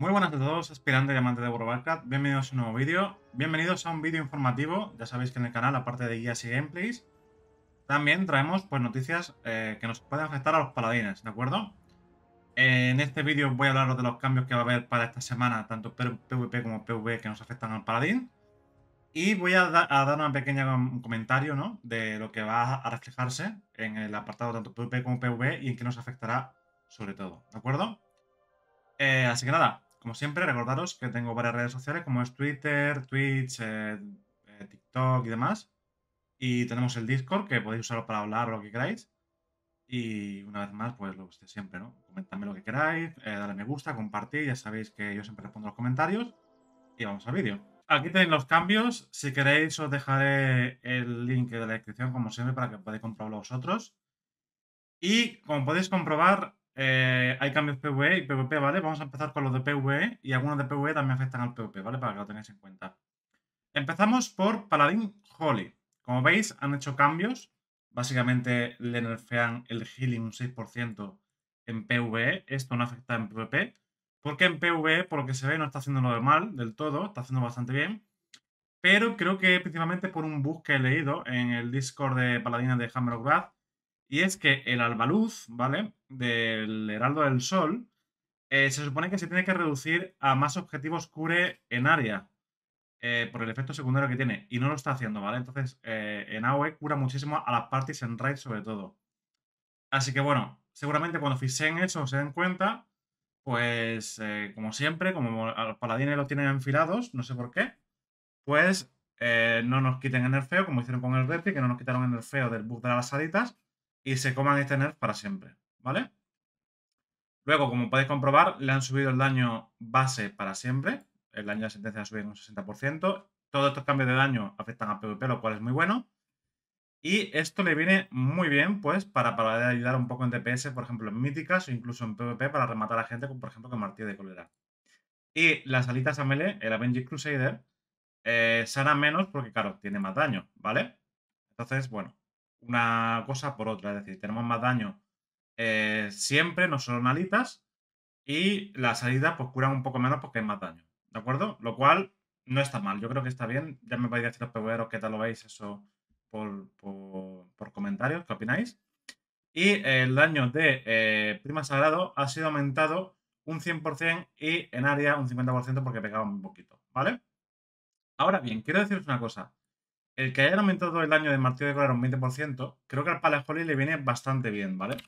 Muy buenas a todos, aspirantes y amantes de World of Warcraft. Bienvenidos a un nuevo vídeo. Bienvenidos a un vídeo informativo. Ya sabéis que en el canal, aparte de guías y gameplays, también traemos pues, noticias eh, que nos pueden afectar a los paladines, ¿de acuerdo? En este vídeo voy a hablaros de los cambios que va a haber para esta semana, tanto PvP como PvE, que nos afectan al paladín. Y voy a, dar una pequeña comentario ¿no? de lo que va a reflejarse en el apartado tanto PvP como PvE y en qué nos afectará sobre todo, ¿de acuerdo? Eh, así que nada, como siempre, recordaros que tengo varias redes sociales como es Twitter, Twitch, eh, eh, TikTok y demás. Y tenemos el Discord que podéis usarlo para hablar o lo que queráis. Y una vez más, pues lo que siempre, ¿no? Comentadme lo que queráis, dale me gusta, compartir, ya sabéis que yo siempre respondo los comentarios. Y vamos al vídeo. Aquí tenéis los cambios. Si queréis os dejaré el link de la descripción como siempre para que podáis comprobarlo vosotros. Y como podéis comprobar, eh, hay cambios PvE y PvP, ¿vale? Vamos a empezar con los de PvE y algunos de PvE también afectan al PvP, ¿vale? Para que lo tengáis en cuenta. Empezamos por Paladin Holy. Como veis, han hecho cambios. Básicamente le nerfean el healing un 6% en PvE. Esto no afecta en PvP. Porque en PvE, por lo que se ve, no está haciendo nada mal del todo. Está haciendo bastante bien. Pero creo que principalmente por un bug que he leído en el Discord de Paladines de Hammer of Wrath y es que el albaluz, ¿vale? Del Heraldo del Sol, eh, se supone que se tiene que reducir a más objetivos cure en área. Eh, por el efecto secundario que tiene. Y no lo está haciendo, ¿vale? Entonces, eh, en AOE cura muchísimo a las parties en raid sobre todo. Así que bueno, seguramente cuando fixen eso se den cuenta, pues como siempre, como a los paladines los tienen enfilados, no sé por qué, pues no nos quiten el nerfeo, como hicieron con el Repli, que no nos quitaron el nerfeo del bug de las salitas, y se coman este nerf para siempre, ¿vale? Luego, como podéis comprobar, le han subido el daño base para siempre. El daño de sentencia ha subido un 60%. Todos estos cambios de daño afectan a PvP, lo cual es muy bueno. Y esto le viene muy bien, pues, para, para ayudar un poco en DPS, por ejemplo, en míticas o incluso en PvP para rematar a gente, por ejemplo con Martillo de Cólera. Y las alitas a melee, el Avenging Crusader, eh, sana menos porque, claro, tiene más daño, ¿vale? Entonces, bueno, una cosa por otra. Es decir, tenemos más daño eh, siempre, no solo en alitas. Y la salida pues curan un poco menos porque hay más daño. ¿De acuerdo? Lo cual no está mal. Yo creo que está bien. Ya me vais a decir los PVRs qué tal lo veis eso por, por, comentarios. ¿Qué opináis? Y el daño de eh, Prima Sagrado ha sido aumentado un 100% y en área un 50% porque pegaba un poquito. ¿Vale? Ahora bien, quiero deciros una cosa el que hayan aumentado el daño de martillo de color un 20%, creo que al Palajoli le viene bastante bien, ¿vale?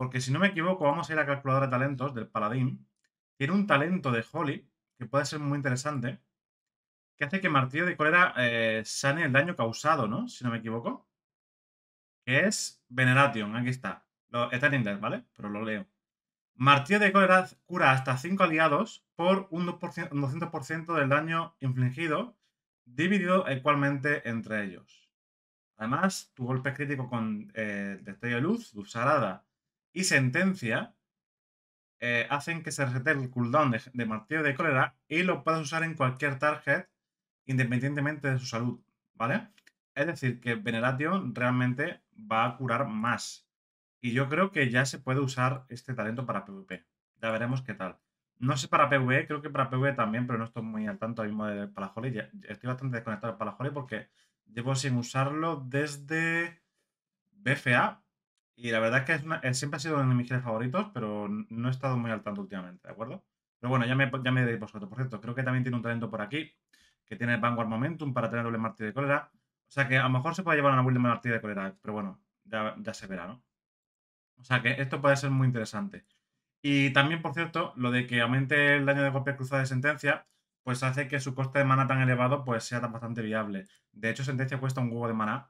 Porque si no me equivoco, vamos a ir a la calculadora de talentos del paladín. Tiene un talento de Holly, que puede ser muy interesante, que hace que martillo de cólera eh, sane el daño causado, ¿no? Si no me equivoco. Que es Veneration, aquí está. está en inglés, ¿vale? Pero lo leo. Martillo de cólera cura hasta 5 aliados por un 200% del daño infligido dividido igualmente entre ellos. Además, tu golpe crítico con eh, Destello de Luz, Luz Sagrada y Sentencia eh, hacen que se resete el cooldown de, Martillo de Cólera y lo puedas usar en cualquier target independientemente de su salud, ¿vale? Es decir, que Veneration realmente va a curar más. Y yo creo que ya se puede usar este talento para PvP. Ya veremos qué tal. No sé para PvE, creo que para PvE también, pero no estoy muy al tanto mismo de Palajoli. Estoy bastante desconectado de Palajoli porque llevo sin usarlo desde BFA. Y la verdad es que siempre ha sido uno de mis favoritos, pero no he estado muy al tanto últimamente, ¿de acuerdo? Pero bueno, ya me, ya me diréis vosotros. Por cierto, creo que también tiene un talento por aquí, que tiene Vanguard Momentum para tener doble martillo de cólera. O sea que a lo mejor se puede llevar una build de martillo de cólera, pero bueno, ya, ya se verá, ¿no? O sea que esto puede ser muy interesante. Y también, por cierto, lo de que aumente el daño de golpe cruzado de sentencia, pues hace que su coste de mana tan elevado pues sea bastante viable. De hecho, sentencia cuesta un huevo de mana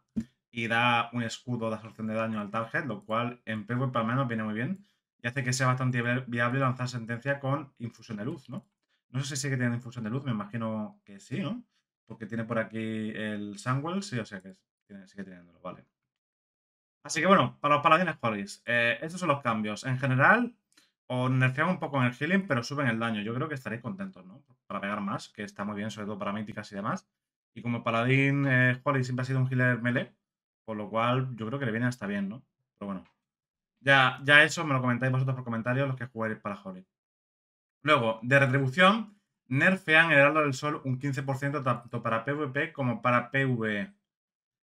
y da un escudo de absorción de daño al target, lo cual en PvP al menos viene muy bien y hace que sea bastante viable lanzar sentencia con infusión de luz, ¿no? No sé si sigue teniendo infusión de luz, me imagino que sí, ¿no? Porque tiene por aquí el Sandwell, sí, o sea que sigue teniéndolo, vale. Así que bueno, para los paladines cuáles, eh, estos son los cambios. En general, o nerfean un poco en el healing, pero suben el daño. Yo creo que estaréis contentos, ¿no? Para pegar más, que está muy bien, sobre todo para míticas y demás. Y como paladín, eh, siempre ha sido un healer melee, por lo cual yo creo que le viene hasta bien, ¿no? Pero bueno. Ya, ya eso me lo comentáis vosotros por comentarios los que jugáis para Holly. Luego, de retribución, nerfean el Heraldo del Sol un 15% tanto para PvP como para PvE.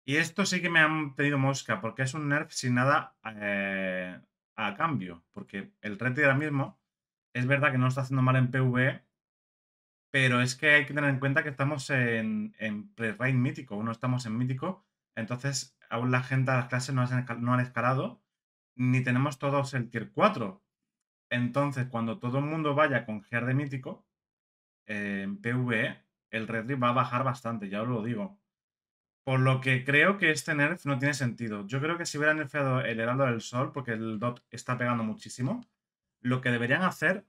Y esto sí que me han pedido mosca, porque es un nerf sin nada eh, a cambio. Porque el Retri ahora mismo es verdad que no está haciendo mal en PvE, pero es que hay que tener en cuenta que estamos en, en pre-raid mítico, no estamos en mítico. Entonces, aún la gente de las clases no, han escalado, ni tenemos todos el tier 4. Entonces, cuando todo el mundo vaya con Gear de mítico, en PvE, el Retri va a bajar bastante, ya os lo digo. Por lo que creo que este nerf no tiene sentido. Yo creo que si hubieran nerfeado el Heraldo del Sol, porque el DOT está pegando muchísimo, lo que deberían hacer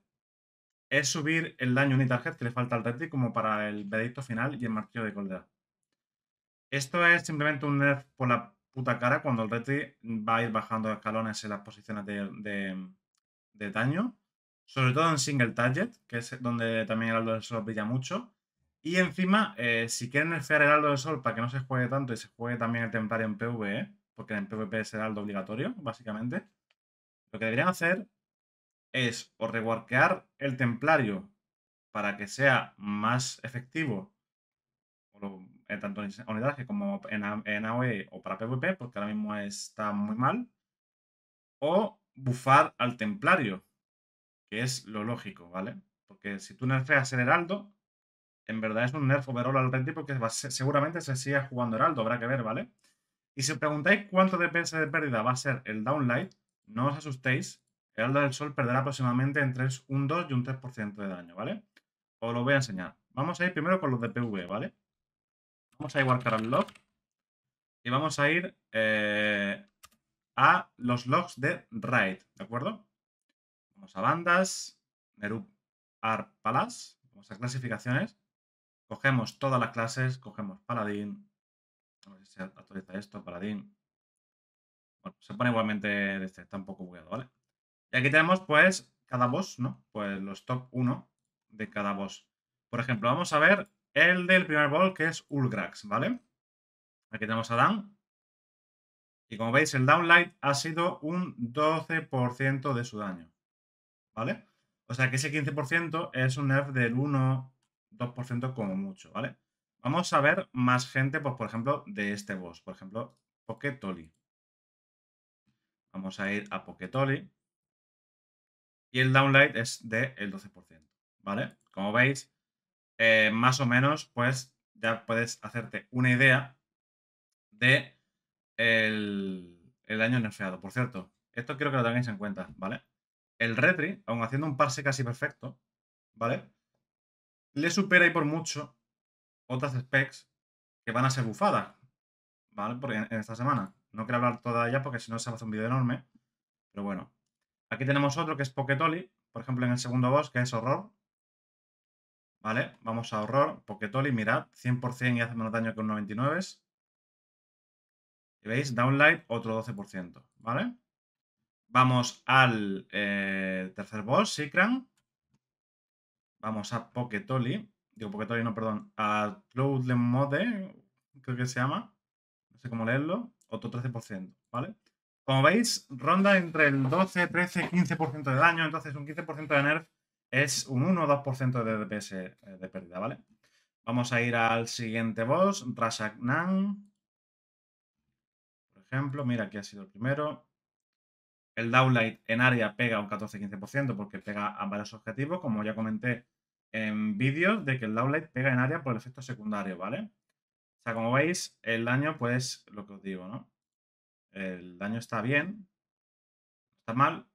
es subir el daño unit target que le falta al Retri como para el veredicto final y el martillo de Coldea. Esto es simplemente un nerf por la puta cara cuando el Retri va a ir bajando escalones en las posiciones de, daño, sobre todo en single target, que es donde también el Heraldo del Sol brilla mucho. Y encima, eh, si quieren nerfear el Heraldo del Sol para que no se juegue tanto y se juegue también el Templario en PvE, porque en PvP es Heraldo obligatorio, básicamente, lo que deberían hacer es o reworkear el Templario para que sea más efectivo, eh, tanto en unidad como en, en AOE o para PvP, porque ahora mismo está muy mal, o bufar al templario, que es lo lógico, ¿vale? Porque si tú nerfeas el heraldo, en verdad es un nerf overall al Retri porque seguramente se sigue jugando heraldo, habrá que ver, ¿vale? Y si os preguntáis cuánto de PS de pérdida va a ser el downlight, no os asustéis, heraldo del sol perderá aproximadamente entre un 2 y un 3% de daño, ¿vale? Os lo voy a enseñar. Vamos a ir primero con los de PV, ¿vale? Vamos a igual al log y vamos a ir eh, a los logs de RAID, ¿de acuerdo? Vamos a bandas, Nerup Art Palace, vamos a clasificaciones, cogemos todas las clases, cogemos Paladín, a ver si se actualiza esto, Paladín. Bueno, se pone igualmente este, está un poco bugueado, ¿vale? Y aquí tenemos, pues, cada boss, ¿no? Pues los top 1 de cada boss. Por ejemplo, vamos a ver el del primer boss, que es Ulgrax, ¿vale? Aquí tenemos a Dan, y como veis, el downlight ha sido un 12% de su daño. ¿Vale? O sea que ese 15% es un nerf del 1-2% como mucho, ¿vale? Vamos a ver más gente, pues, por ejemplo, de este boss. Por ejemplo, Poketoli. Vamos a ir a Poketoli. Y el downlight es del 12%, ¿vale? Como veis, eh, más o menos, pues ya puedes hacerte una idea de el, daño nerfeado. Por cierto, esto quiero que lo tengáis en cuenta, ¿vale? El Retri, aun haciendo un parse casi perfecto, ¿vale? Le supera y por mucho otras specs que van a ser bufadas, ¿vale? Porque en, esta semana. No quiero hablar toda ella porque si no se hacer un vídeo enorme. Pero bueno. Aquí tenemos otro que es Poketoli, por ejemplo en el segundo boss, que es Horror. ¿Vale? Vamos a Horror, Poketoli, mirad, 100% y hace menos daño que un 99. Y veis, downlight otro 12%, ¿vale? Vamos al eh, tercer boss, Sikran. Vamos a Poketoli. Digo Poketoli, no, perdón. A Cloudland Mode, creo que se llama. No sé cómo leerlo. Otro 13%, ¿vale? Como veis, ronda entre el 12, 13, 15% de daño. Entonces, un 15% de nerf es un 1 o 2% de DPS eh, de pérdida, ¿vale? Vamos a ir al siguiente boss, Rashaknan ejemplo, mira, aquí ha sido el primero. El downlight en área pega un 14-15% porque pega a varios objetivos, como ya comenté en vídeos, de que el downlight pega en área por el efecto secundario, ¿vale? O sea, como veis, el daño, pues, lo que os digo, ¿no? El daño está bien, está mal,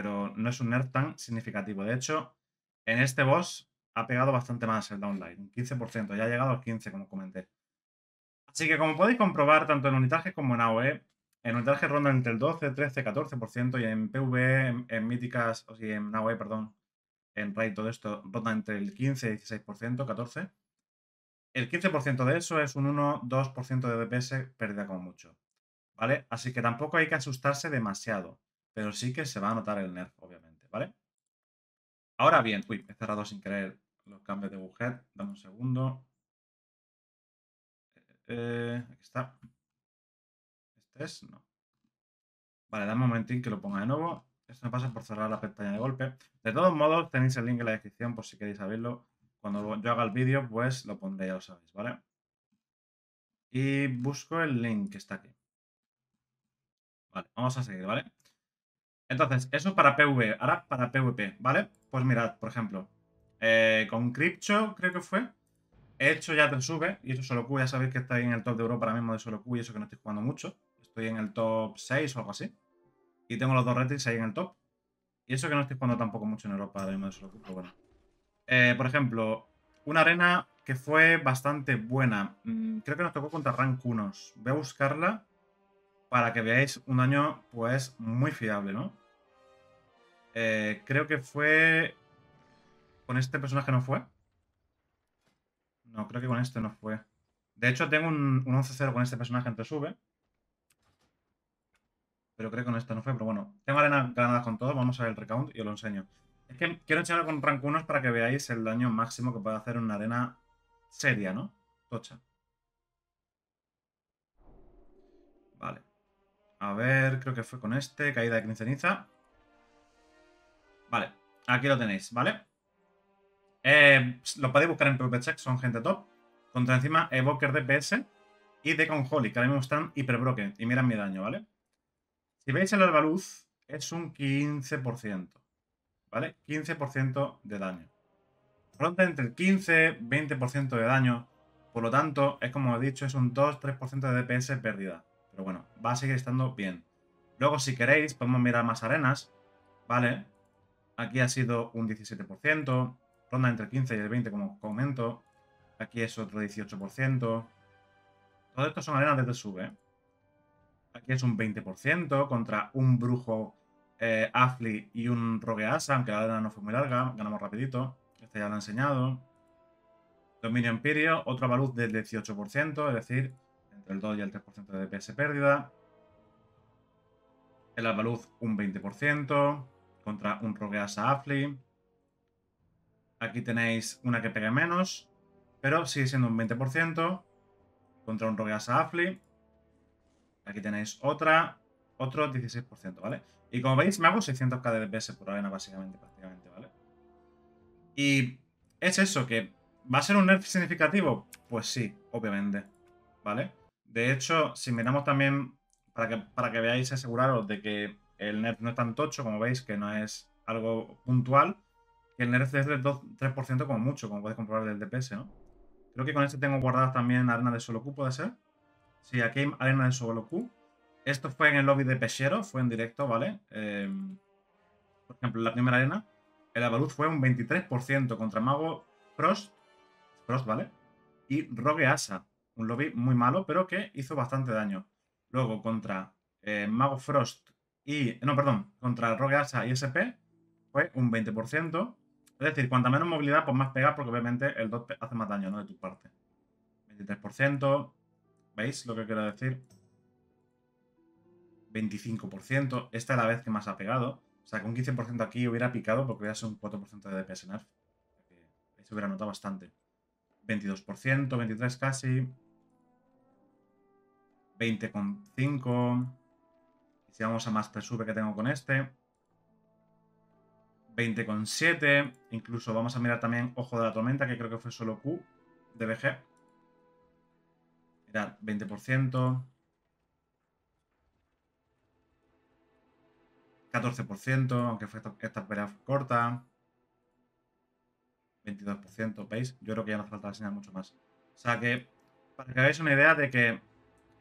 pero no es un nerf tan significativo. De hecho, en este boss ha pegado bastante más el downlight, un 15%, ya ha llegado al 15%, como comenté. Así que como podéis comprobar, tanto en unitaje como en AOE, en unitaje ronda entre el 12, 13, 14% y en PvE, en, míticas, o sea, en AOE, perdón, en raid todo esto ronda entre el 15 y 16%, 14%. El 15% de eso es un 1-2% de DPS pérdida como mucho. ¿Vale? Así que tampoco hay que asustarse demasiado. Pero sí que se va a notar el nerf, obviamente, ¿vale? Ahora bien, uy, he cerrado sin querer los cambios de buget. Dame un segundo. Eh, aquí está. Este es, no. Vale, da un momentín que lo ponga de nuevo. Esto me pasa por cerrar la pestaña de golpe. De todos modos, tenéis el link en la descripción por si queréis saberlo. Cuando yo haga el vídeo, pues lo pondré, ya lo sabéis, ¿vale? Y busco el link que está aquí. Vale, vamos a seguir, ¿vale? Entonces, eso para PV. Ahora para PvP, ¿vale? Pues mirad, por ejemplo, eh, con Crypto, creo que fue, he hecho ya te sube, y eso solo Q, ya sabéis que estoy en el top de Europa ahora mismo de solo Q, y eso que no estoy jugando mucho. Estoy en el top 6 o algo así. Y tengo los dos retis ahí en el top. Y eso que no estoy jugando tampoco mucho en Europa ahora mismo de solo Q, pero bueno. Eh, por ejemplo, una arena que fue bastante buena. Mm, creo que nos tocó contra rank 1. Voy a buscarla para que veáis un año, pues, muy fiable, ¿no? Eh, creo que fue... Con este personaje no fue. No, creo que con este no fue. De hecho, tengo un, 11-0 con este personaje entre sube. Pero creo que con este no fue. Pero bueno, tengo arena ganadas con todo. Vamos a ver el recount y os lo enseño. Es que quiero enseñarlo con rank 1 para que veáis el daño máximo que puede hacer una arena seria, ¿no? Tocha. Vale. A ver, creo que fue con este. Caída de ceniza. Vale, aquí lo tenéis, ¿vale? Eh, lo podéis buscar en PvP Check, son gente top. Contra encima Evoker DPS y Decon Holy, que ahora mismo están hiperbroken. Y miran mi daño, ¿vale? Si veis el luz es un 15%, ¿vale? 15% de daño. Ronda entre el 15-20% de daño. Por lo tanto, es como he dicho, es un 2-3% de DPS pérdida. Pero bueno, va a seguir estando bien. Luego, si queréis, podemos mirar más arenas, ¿vale? Aquí ha sido un 17%. Ronda entre el 15 y el 20, como comento. Aquí es otro 18%. Todo esto son arenas desde sube. ¿eh? Aquí es un 20% contra un brujo eh, Afli y un Rogue Asa, aunque la arena no fue muy larga. Ganamos rapidito. Este ya lo he enseñado. Dominio Imperio, otro valor del 18%, es decir, entre el 2 y el 3% de DPS pérdida. El Albaluz un 20% contra un Rogueasa Afli. Aquí tenéis una que pegue menos, pero sigue siendo un 20% contra un Rogueasa Afli. Aquí tenéis otra, otro 16%, ¿vale? Y como veis, me hago 600k de DPS por arena, básicamente, prácticamente, ¿vale? Y es eso, que ¿va a ser un nerf significativo? Pues sí, obviamente, ¿vale? De hecho, si miramos también, para que, para que veáis, aseguraros de que el nerf no es tan tocho, como veis, que no es algo puntual. Que el nerf es del 3% como mucho, como podéis comprobar del DPS, ¿no? Creo que con este tengo guardadas también arena de solo Q, ¿puede ser? Sí, aquí hay arena de solo Q. Esto fue en el lobby de Pechero, fue en directo, ¿vale? Em, por ejemplo, la primera arena, el Avaluz fue un 23% contra Mago Frost, Frost, ¿vale? Y Rogue Asa, un lobby muy malo, pero que hizo bastante daño. Luego contra eh, Mago Frost y, no, perdón, contra Rogue Asa y SP fue un 20%. Es decir, cuanta menos movilidad, pues más pega, porque obviamente el dot hace más daño, ¿no? De tu parte. 23%. ¿Veis lo que quiero decir? 25%. Esta es la vez que más ha pegado. O sea, con un 15% aquí hubiera picado porque hubiera sido un 4% de DPS nerf. Se hubiera notado bastante. 22%, 23% casi. 20,5%. Si vamos a Master Sube que tengo con este. 20,7. Incluso vamos a mirar también Ojo de la Tormenta, que creo que fue solo Q de BG. Mirad, 20%. 14%, aunque fue esta, esta pelea corta. 22%, ¿veis? Yo creo que ya nos falta enseñar mucho más. O sea que, para que hagáis una idea de que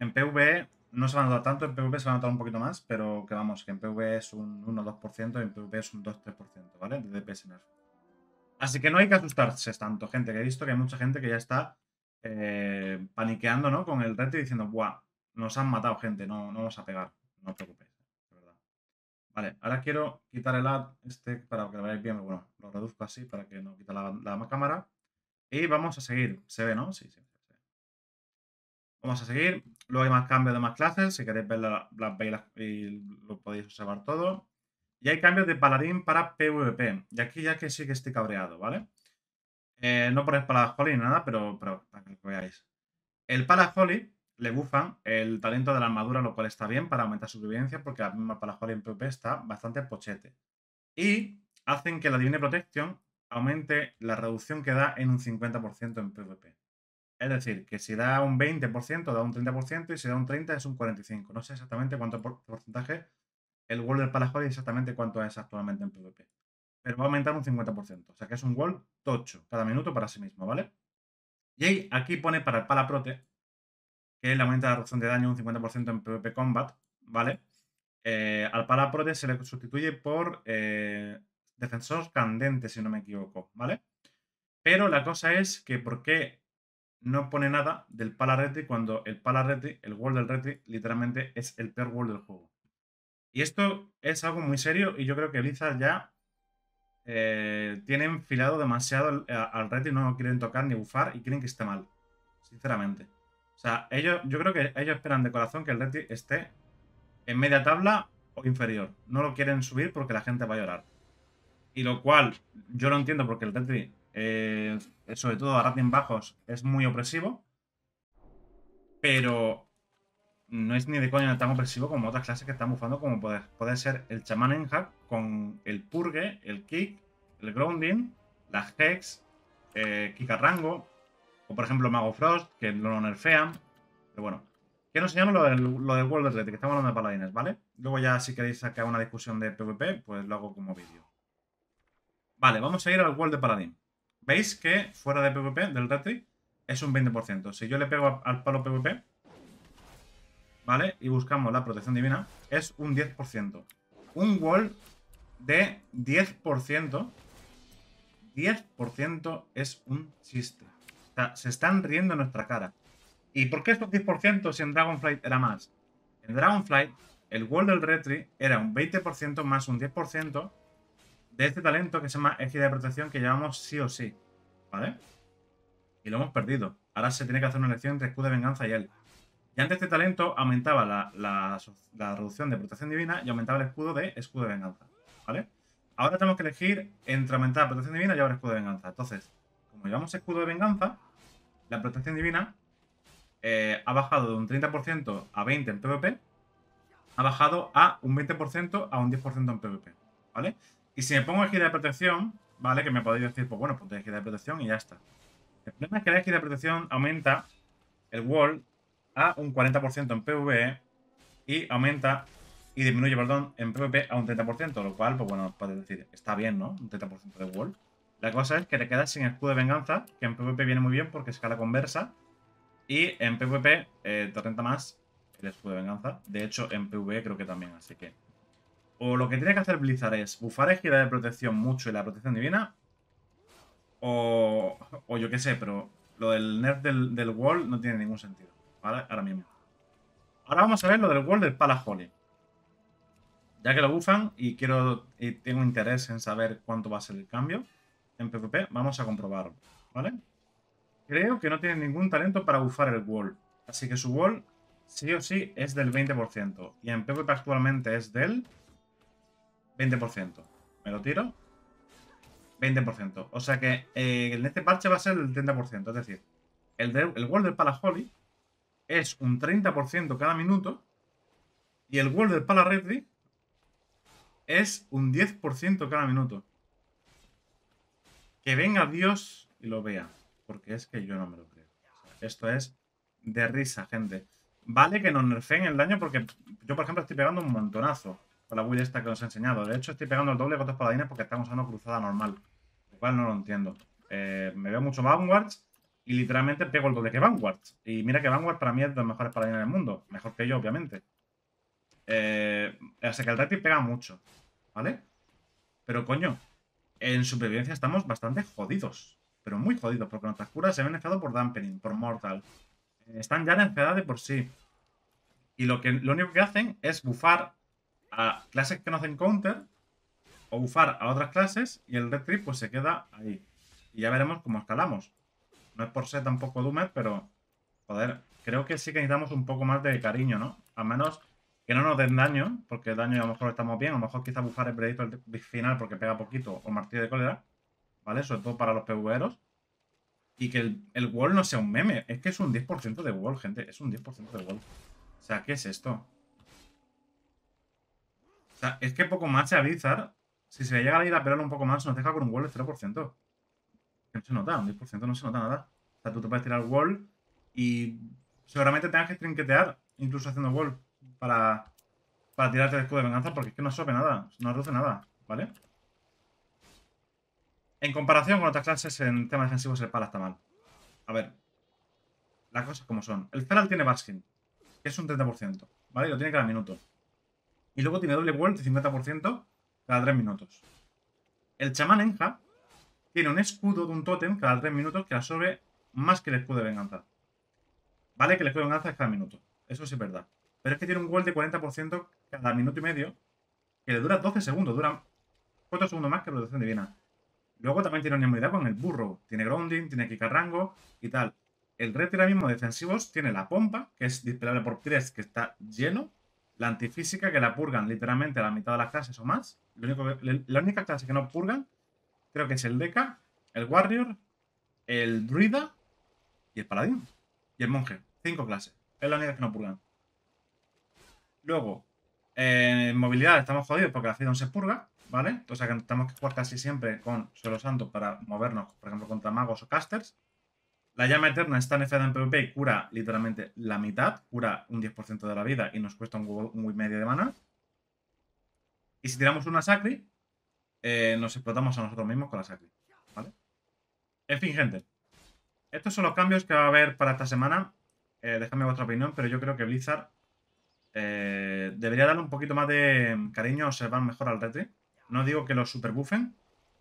en PvE no se va a notar tanto, en PvP se va a notar un poquito más, pero que vamos, que en PvP es un 1-2% y en PvP es un 2-3%, ¿vale? De DPS nerf. Así que no hay que asustarse tanto, gente, que he visto que hay mucha gente que ya está eh, paniqueando, ¿no? Con el reto y diciendo, ¡buah! Nos han matado, gente, no, no vamos a pegar. No os preocupéis, de verdad. Vale, ahora quiero quitar el ad este para que lo veáis bien, bueno, lo reduzco así para que no quita la, la cámara. Y vamos a seguir. ¿Se ve, no? Sí, sí. Vamos a seguir. Luego hay más cambios de más clases. Si queréis ver las veis y lo podéis observar todo. Y hay cambios de paladín para PvP. Y aquí ya que sí que estoy cabreado, ¿vale? Eh, no por el Holly ni nada, pero, para que lo veáis. El Pala Holly le bufan el talento de la armadura, lo cual está bien para aumentar su supervivencia, porque la misma para jugar en PvP está bastante pochete. Y hacen que la Divine Protection aumente la reducción que da en un 50% en PvP. Es decir, que si da un 20%, da un 30%, y si da un 30% es un 45%. No sé exactamente cuánto porcentaje el wall del Palaholi exactamente cuánto es actualmente en PvP. Pero va a aumentar un 50%. O sea que es un wall tocho cada minuto para sí mismo, ¿vale? Y aquí pone para el Palaprote que le aumenta la reducción de daño un 50% en PvP Combat, ¿vale? Eh, al Palaprote se le sustituye por eh, Defensor Candente, si no me equivoco, ¿vale? Pero la cosa es que ¿por qué no pone nada del Pala cuando el Pala el wall del Retri, literalmente es el peor wall del juego? Y esto es algo muy serio y yo creo que Blizzard ya eh, tiene enfilado demasiado al, Retri, no lo quieren tocar ni bufar y quieren que esté mal, sinceramente. O sea, ellos, yo creo que ellos esperan de corazón que el Retri esté en media tabla o inferior. No lo quieren subir porque la gente va a llorar. Y lo cual yo lo entiendo porque el Retri, eh, sobre todo a rating bajos, es muy opresivo. Pero no es ni de coña tan opresivo como otras clases que están bufando, como puede, puede ser el chamán Enhack con el purge, el kick, el grounding, las hex, eh, kick a rango, o por ejemplo Mago Frost, que lo nerfean. Pero bueno, quiero enseñaros lo del, lo del World que estamos hablando de paladines, ¿vale? Luego ya si queréis sacar una discusión de PvP, pues lo hago como vídeo. Vale, vamos a ir al World de Paladín. ¿Veis que fuera de PvP, del Retri, es un 20%? Si yo le pego al palo PvP, ¿vale? Y buscamos la protección divina, es un 10%. Un wall de 10%, 10% es un chiste. O sea, se están riendo en nuestra cara. ¿Y por qué estos 10% si en Dragonflight era más? En Dragonflight, el wall del Retri era un 20% más un 10% de este talento que se llama Égida de Protección que llevamos sí o sí, ¿vale? Y lo hemos perdido. Ahora se tiene que hacer una elección entre escudo de venganza y él. Y antes este talento aumentaba la, reducción de protección divina y aumentaba el escudo de escudo de venganza. ¿Vale? Ahora tenemos que elegir entre aumentar la protección divina y ahora escudo de venganza. Entonces, como llevamos escudo de venganza, la protección divina eh, ha bajado de un 30% a 20% en PvP, ha bajado a un 20% a un 10% en PvP. ¿Vale? Y si me pongo gira de protección, ¿vale? Que me podéis decir, pues bueno, pues gira de protección y ya está. El problema es que la gira de protección aumenta el wall a un 40% en PvE y aumenta y disminuye, perdón, en PvP a un 30%, lo cual, pues bueno, puedes decir, está bien, ¿no? Un 30% de wall. La cosa es que te quedas sin escudo de venganza, que en PvP viene muy bien porque escala conversa. Y en PvP eh, te renta más el escudo de venganza. De hecho, en PvE creo que también, así que... O lo que tiene que hacer Blizzard es bufar gira de protección mucho y la protección divina. O, o yo qué sé, pero lo del nerf del, del wall no tiene ningún sentido. ¿vale? Ahora mismo. Ahora vamos a ver lo del World del Palaholi. Ya que lo bufan y quiero y tengo interés en saber cuánto va a ser el cambio en PvP, vamos a comprobarlo, ¿vale? Creo que no tiene ningún talento para bufar el wall. Así que su wall sí o sí es del 20%. Y en PvP actualmente es del 20%. Me lo tiro. 20%. O sea que eh, en este parche va a ser el 30%. Es decir, el, el wall del Palaholi es un 30% cada minuto y el World del Pala es un 10% cada minuto. Que venga Dios y lo vea, porque es que yo no me lo creo. esto es de risa, gente. Vale que nos nerfeen el daño porque yo, por ejemplo, estoy pegando un montonazo con la build esta que os he enseñado. De hecho, estoy pegando el doble con otros paladines porque estamos usando cruzada normal. Lo cual no lo entiendo. Eh, me veo mucho Vanguards y literalmente pego el doble que Vanguard. Y mira que Vanguard para mí es de los mejores paladines del mundo. Mejor que yo, obviamente. Eh, o sea que el Retri pega mucho. ¿Vale? Pero coño, en supervivencia estamos bastante jodidos. Pero muy jodidos, porque nuestras curas se ven enfadadas por Dampening, por Mortal. están ya enfadadas de por sí. Y lo, que, lo único que hacen es bufar a clases que no hacen counter. O bufar a otras clases. Y el Red pues se queda ahí. Y ya veremos cómo escalamos. No es por ser tampoco Doomer, pero, joder, creo que sí que necesitamos un poco más de cariño, ¿no? Al menos que no nos den daño, porque daño a lo mejor estamos bien, a lo mejor quizá bufar el predictor final porque pega poquito, o martillo de cólera, ¿vale? Sobre todo para los PVeros. y que el, el wall no sea un meme. Es que es un 10% de wall, gente. Es un 10% de wall. O sea, ¿qué es esto? O sea, es que poco más a Blizzard, si se le llega a ir a pelar un poco más, nos deja con un wall de 0%. Que no se nota, un 10% no se nota nada. O sea, tú te puedes tirar wall y seguramente tengas que trinquetear, incluso haciendo wall, para, para tirarte el escudo de venganza, porque es que no absorbe nada, no reduce nada, ¿vale? En comparación con otras clases en temas defensivos, el pala está mal. A ver, las cosas como son. El Feral tiene Barskin, que es un 30%, ¿vale? Y lo tiene cada minuto. Y luego tiene doble wall de 50% cada 3 minutos. El chamán Enja tiene un escudo de un tótem cada 3 minutos que absorbe más que el escudo de venganza. Vale que el escudo de venganza cada minuto. Eso sí es verdad. Pero es que tiene un wall de 40% cada minuto y medio que le dura 12 segundos. Dura 4 segundos más que protección divina. Luego también tiene una inmunidad con el burro. Tiene grounding, tiene rango y tal. El red ahora mismo defensivos tiene la pompa, que es disparable por 3, que está lleno. La antifísica, que la purgan literalmente a la mitad de las clases o más. la única clase que no purgan, creo que es el Deca, el Warrior, el Druida y el Paladín. Y el Monje. Cinco clases. Es la única que no purgan. Luego, en movilidad estamos jodidos porque la Fidon se purga. ¿vale? O sea que tenemos que jugar casi siempre con Suelo Santo para movernos, por ejemplo, contra magos o casters. La llama eterna está nerfeada en PvP y cura literalmente la mitad, cura un 10% de la vida y nos cuesta un huevo medio de mana. Y si tiramos una Sacri, eh, nos explotamos a nosotros mismos con la Sacri, ¿vale? En fin, gente. Estos son los cambios que va a haber para esta semana. Eh, déjame vuestra opinión, pero yo creo que Blizzard eh, debería darle un poquito más de cariño, observar mejor al retri. No digo que los super buffen,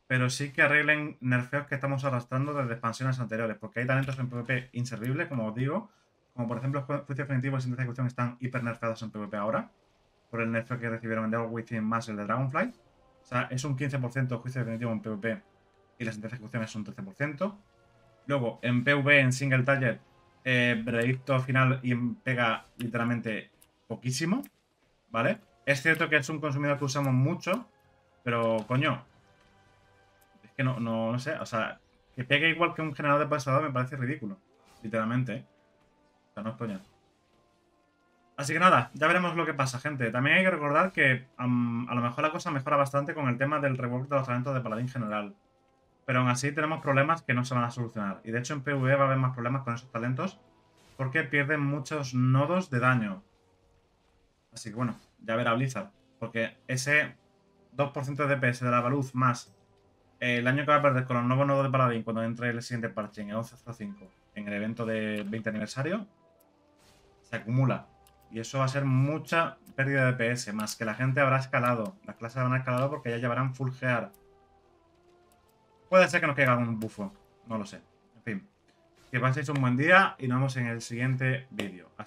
pero sí que arreglen nerfeos que estamos arrastrando desde expansiones anteriores, porque hay talentos en PvP inservibles, como os digo, como por ejemplo Juicio Definitivo y Sintencia de Ejecución están hiper nerfeados en PvP ahora, por el nerfeo que recibieron en Devil Within más el de Dragonfly. O sea, es un 15% Juicio Definitivo en PvP y la Sintencia de Ejecución es un 13%. Luego, en PvP, en Single Target, eh, veredicto final y pega literalmente poquísimo, ¿vale? Es cierto que es un consumidor que usamos mucho, pero, coño. Que no, no, no sé. O sea, que pegue igual que un generador de pasado me parece ridículo. Literalmente, ¿eh? O sea, no es coña. Así que nada, ya veremos lo que pasa, gente. También hay que recordar que a lo mejor la cosa mejora bastante con el tema del rework de los talentos de paladín general. Pero aún así tenemos problemas que no se van a solucionar. Y de hecho en PvE va a haber más problemas con esos talentos porque pierden muchos nodos de daño. Así que bueno, ya verá Blizzard. Porque ese 2% de DPS de la Baluz más el año que va a perder con los nuevos nodos de Paladín cuando entre el siguiente parche en el 11.05 en el evento de 20 aniversario, se acumula. Y eso va a ser mucha pérdida de DPS, más que la gente habrá escalado. Las clases habrán escalado porque ya llevarán full gear. Puede ser que nos caiga un bufo, no lo sé. En fin, que paséis un buen día y nos vemos en el siguiente vídeo.